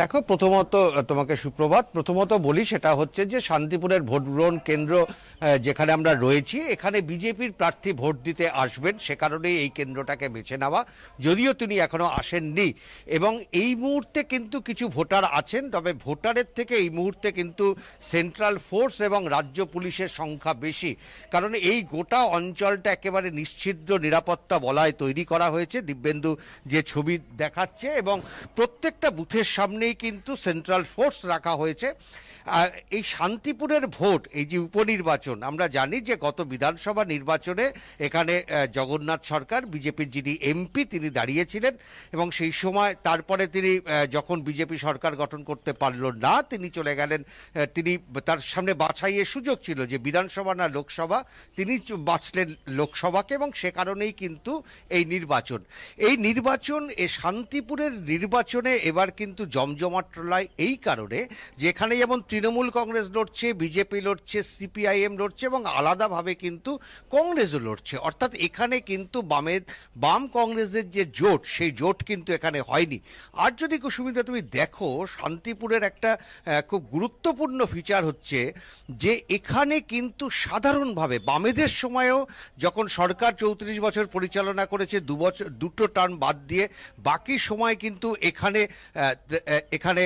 দেখো, প্রথমত তোমাকে সুপ্রভাত। প্রথমত বলি, সেটা হচ্ছে যে শান্তিপুরের ভোট গ্রহণ কেন্দ্র যেখানে আমরা রয়েছি, এখানে বিজেপির প্রার্থী ভোট দিতে আসবেন, সে কারণেই এই কেন্দ্রটাকে বেছে নেওয়া। যদিও তিনি এখনও আসেননি। এবং এই মুহূর্তে কিন্তু কিছু ভোটার আছেন, তবে ভোটারের থেকে এই মুহূর্তে কিন্তু সেন্ট্রাল ফোর্স এবং রাজ্য পুলিশের সংখ্যা বেশি। কারণ এই গোটা অঞ্চলটা একেবারে নিশ্ছিদ্র নিরাপত্তা বলায় তৈরি করা হয়েছে। দিব্যেন্দু যে ছবি দেখাচ্ছে এবং প্রত্যেকটা বুথের সামনেই কিন্তু সেন্ট্রাল ফোর্স রাখা হয়েছে। আর এই শান্তিপুরের ভোট, এই যে উপনির্বাচন, আমরা জানি যে গত বিধানসভা নির্বাচনে এখানে জগন্নাথ সরকার বিজেপির যিনি এমপি, তিনি দাঁড়িয়েছিলেন এবং সেই সময় তারপরে তিনি যখন বিজেপি সরকার গঠন করতে পারল না, তিনি চলে গেলেন তিনি তার সামনে বাছাইয়ের সুযোগ ছিল যে বিধানসভা না লোকসভা, তিনি বাছলেন লোকসভাকে এবং সে কারণেই কিন্তু এই নির্বাচন। এই নির্বাচন, এ শান্তিপুরের নির্বাচনে এবার কিন্তু জমজমাট লড়াই এই কারণে যেখানে যেমন তৃণমূল কংগ্রেস লড়ছে, বিজেপি লড়ছে, সিপিআইএম লড়ছে এবং আলাদাভাবে কিন্তু কংগ্রেসও লড়ছে। অর্থাৎ এখানে কিন্তু বামের, বাম কংগ্রেসের যে জোট, সেই জোট কিন্তু এখানে হয়নি। আর যদি কুসুমিতা তুমি দেখো, শান্তিপুরের একটা খুব গুরুত্বপূর্ণ ফিচার হচ্ছে যে এখানে কিন্তু সাধারণভাবে বামেদের সময়েও যখন সরকার চৌত্রিশ বছর পরিচালনা করেছে দু বছর দুটো টার্ম বাদ দিয়ে বাকি সময় কিন্তু এখানে এখানে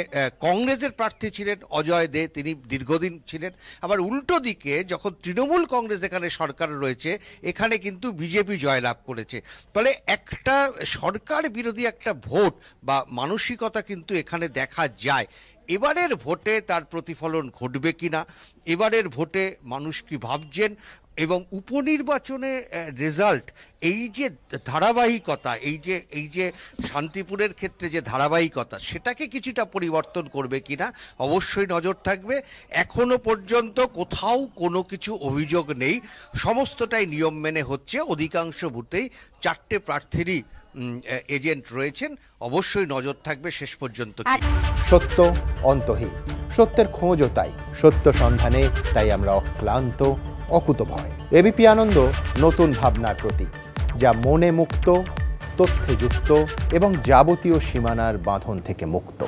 কংগ্রেসের প্রার্থী ছিলেন অজয় দে, তিনি দীর্ঘদিন ছিলেন। আবার উল্টো দিকে যখন তৃণমূল কংগ্রেস এখানে সরকার রয়েছে, এখানে কিন্তু বিজেপি জয়লাভ করেছে। ফলে একটা সরকার বিরোধী একটা ভোট বা মানসিকতা কিন্তু এখানে দেখা যায়। এবারের ভোটে তার প্রতিফলন ঘটবে কিনা, এবারের ভোটে মানুষ কি ভাবছেন এবং উপনির্বাচনে রেজাল্ট এই যে ধারাবাহিকতা, এই যে এই যে শান্তিপুরের ক্ষেত্রে যে ধারাবাহিকতা, সেটাকে কিছুটা পরিবর্তন করবে কিনা, অবশ্যই নজর থাকবে। এখনও পর্যন্ত কোথাও কোনো কিছু অভিযোগ নেই। সমস্তটাই নিয়ম মেনে হচ্ছে। অধিকাংশ ভোটেই চারটে প্রার্থীরই এজেন্ট রয়েছেন অবশ্যই নজর থাকবে শেষ পর্যন্ত সত্য অন্তহীন। সত্যের খোঁজও তাই। সত্য সন্ধানে তাই আমরা অক্লান্ত অকুতভয়। এবিপি আনন্দ নতুন ভাবনার প্রতীক যা মনে মুক্ত তথ্যে যুক্ত এবং যাবতীয় সীমানার বাঁধন থেকে মুক্ত।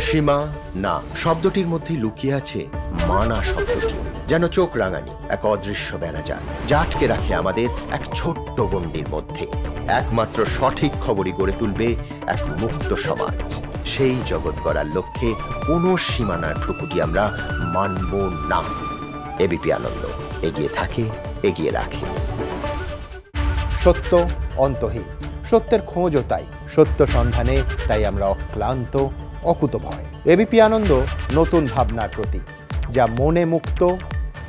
সীমা না শব্দটির মধ্যে লুকিয়ে আছে মানা শব্দটি যেন চোখ রাঙানি এক অদৃশ্য বেড়াজাল যা আটকে রাখে আমাদের এক ছোট্ট গণ্ডির মধ্যে। একমাত্র সঠিক খবরই গড়ে তুলবে এক মুক্ত সমাজ। সেই জগৎ গড়ার লক্ষ্যে কোনো সীমানার ঠুকুটি আমরা মানব না। এবিপি আনন্দ, এগিয়ে থাকে, এগিয়ে রাখে। সত্য অন্তহীন, সত্যের খোঁজও তাই। সত্য সন্ধানে তাই আমরা অক্লান্ত, অকুতভয়। এবিপি আনন্দ, নতুন ভাবনার প্রতীক, যা মনে মুক্ত